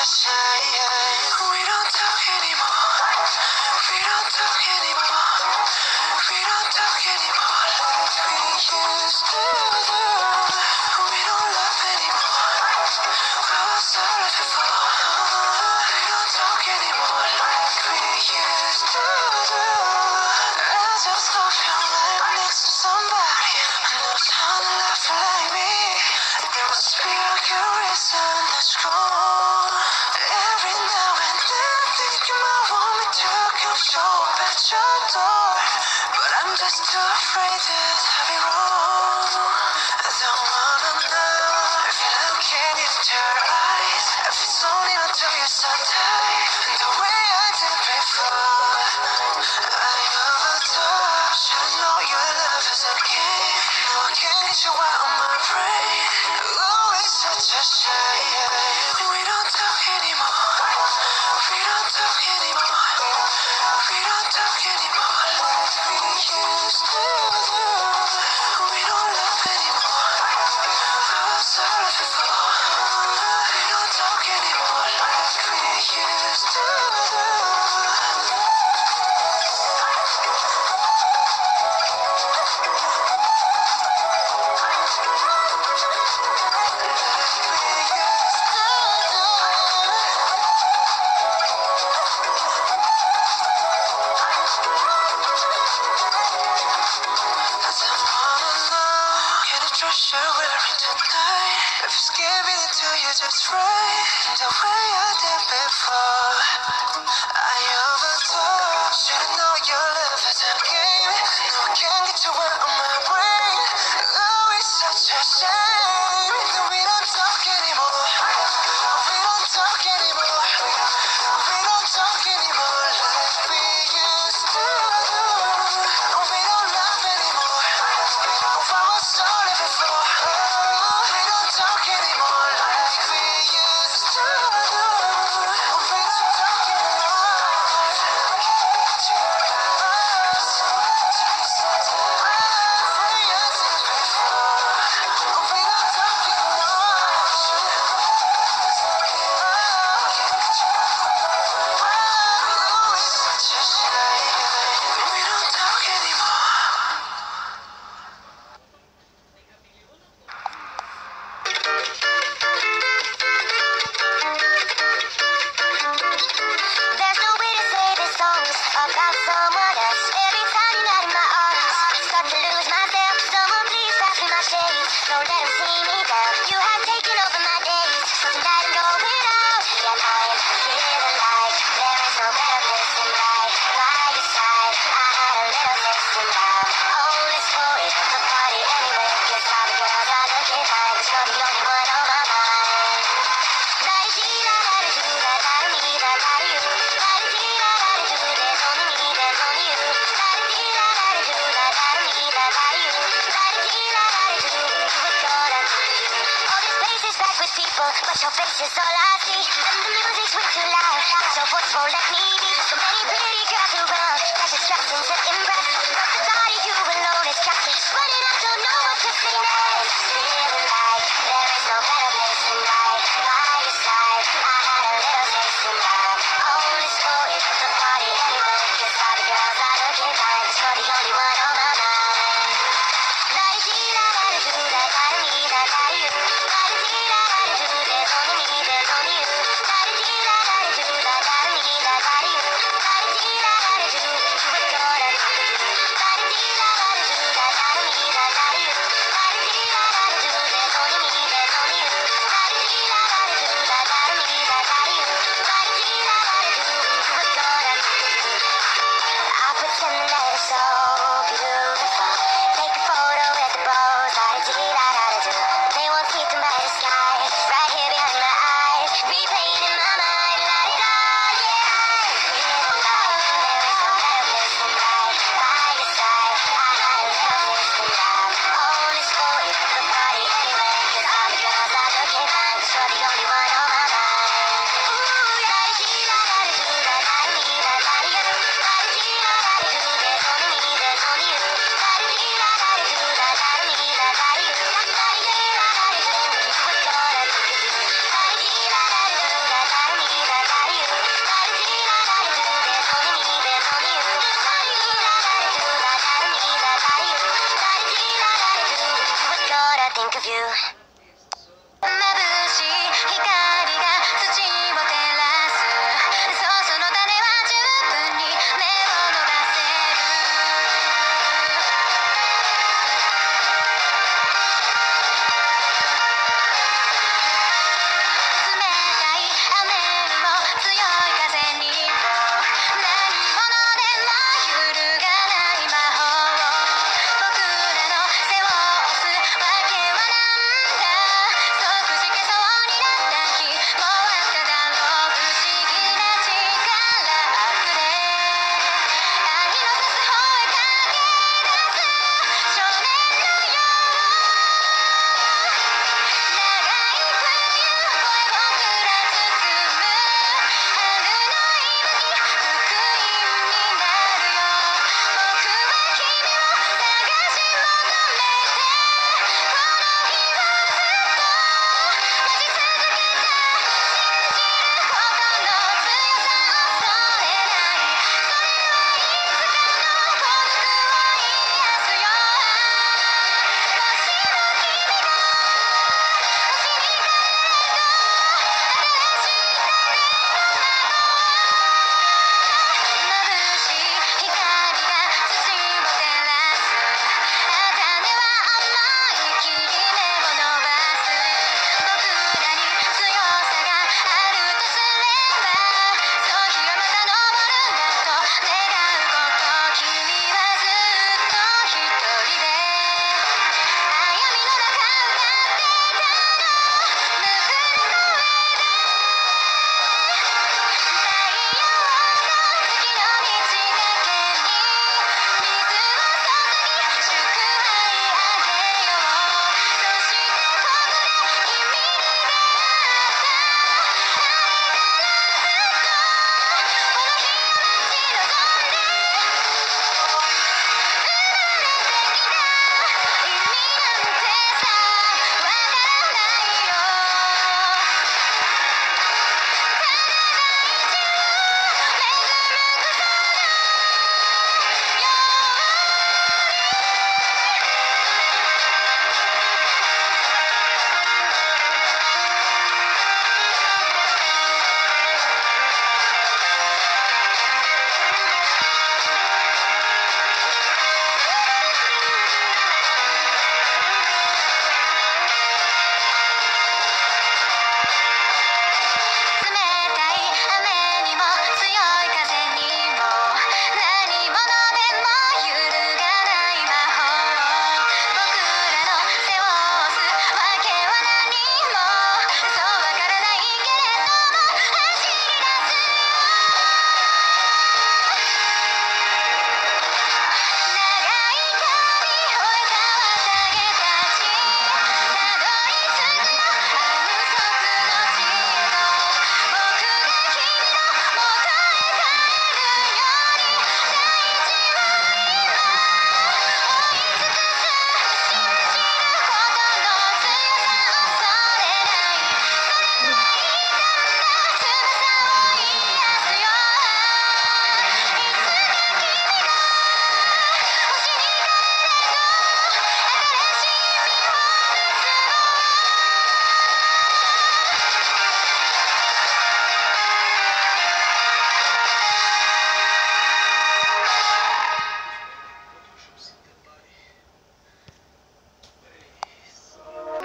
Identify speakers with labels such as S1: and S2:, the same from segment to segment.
S1: this
S2: time. you should will read tonight. If it's giving it to you just right, the way I did before, I overdo. Should've known your love is a game, no I can't get you one.
S1: Facebook, but your face is all I see. And the music's way too loud. So what's wrong let me be? So many pretty girls who run. Precious dresses to impress. But the thought of you alone is captured. Sweating, I don't know what to say next.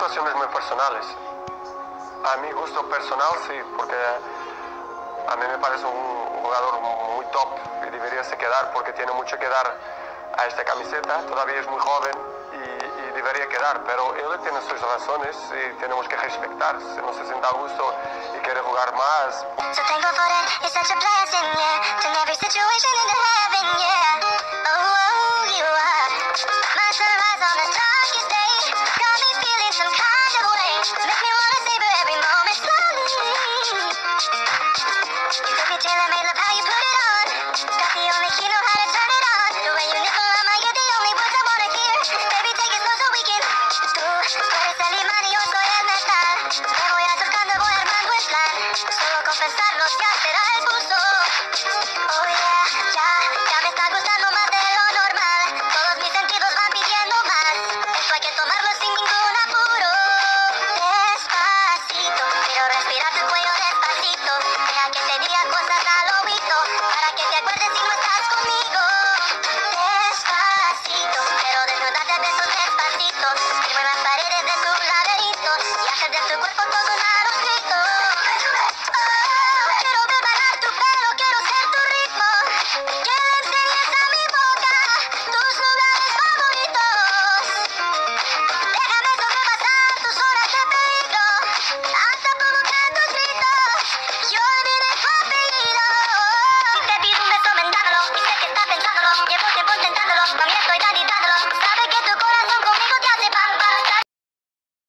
S1: situaciones muy
S3: personales. A mi gusto personal sí, porque a mí me parece un jugador muy top y debería se quedar porque tiene mucho que dar a esta camiseta. Todavía es muy joven y, y debería quedar, pero él tiene sus razones y tenemos que respetar. Si no se siente a gusto y quiere jugar más.
S1: So